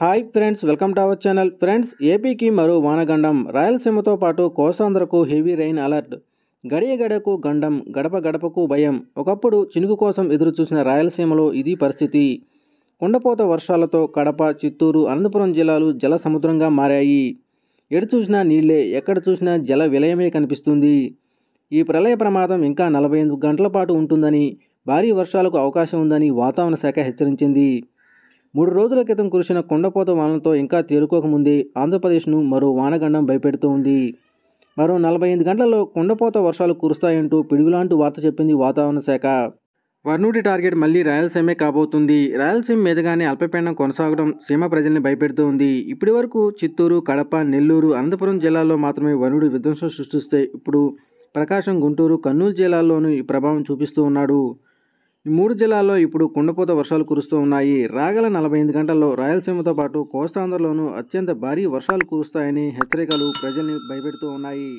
Hi friends welcome to our channel. Friends ఏపీకి మరో వానగండం. రాయలసీమతో పాటు కోస్తాంధ్రకు హెవీ రైన్ అలర్ట్ గడియ గడకు గండం గడప గడపకు భయం. ఒకప్పుడు చినుకు కోసం ఎదురు చూసిన రాయలసీమలో ఇది పరిస్థితి. కుండపోత వర్షాలతో కడప చిత్తూరు అనంతపురం జిల్లాలు జల సముద్రంగా మారాయి. ఎడు చూసినా నీళ్ళే ఎక్కడ చూసినా జల విలయమే కనిపిస్తుంది. ఈ ప్రళయ ప్రమాదం ఇంకా నలభై ఎనిమిది గంటల పాటు ఉంటుందని భారీ వర్షాలకు అవకాశం ఉందని వాతావరణ శాఖ హెచ్చరించింది. మూడు రోజుల క్రితం కురిసిన కొండపోత వానలతో ఇంకా తేరుకోకముందే ఆంధ్రప్రదేశ్ను మరో వానగండం భయపెడుతూ ఉంది. మరో నలభై ఎనిమిది గంటల్లో కొండపోత వర్షాలు కురుస్తాయంటూ పిడుగులాంటి వార్త చెప్పింది వాతావరణ శాఖ. వర్ణుడి టార్గెట్ మళ్ళీ రాయలసీమే కాబోతుంది. రాయలసీమ మీదుగానే అల్పపీడనం కొనసాగడం సీమ ప్రజల్ని భయపెడుతూ ఉంది. ఇప్పటి వరకు చిత్తూరు కడప నెల్లూరు అనంతపురం జిల్లాల్లో మాత్రమే వరుణుడు విధ్వంసం సృష్టిస్తే ఇప్పుడు ప్రకాశం గుంటూరు కర్నూలు జిల్లాల్లోనూ ఈ ప్రభావం చూపిస్తూ ఉన్నాడు. ఈ మూడు జిల్లాల్లో ఇప్పుడు కుండపోత వర్షాలు కురుస్తూ ఉన్నాయి. రాగల నలభై ఎనిమిది గంటల్లో రాయలసీమతో పాటు కోస్తాంధ్రలోనూ అత్యంత భారీ వర్షాలు కురుస్తాయని హెచ్చరికలు ప్రజల్ని భయపెడుతూ ఉన్నాయి.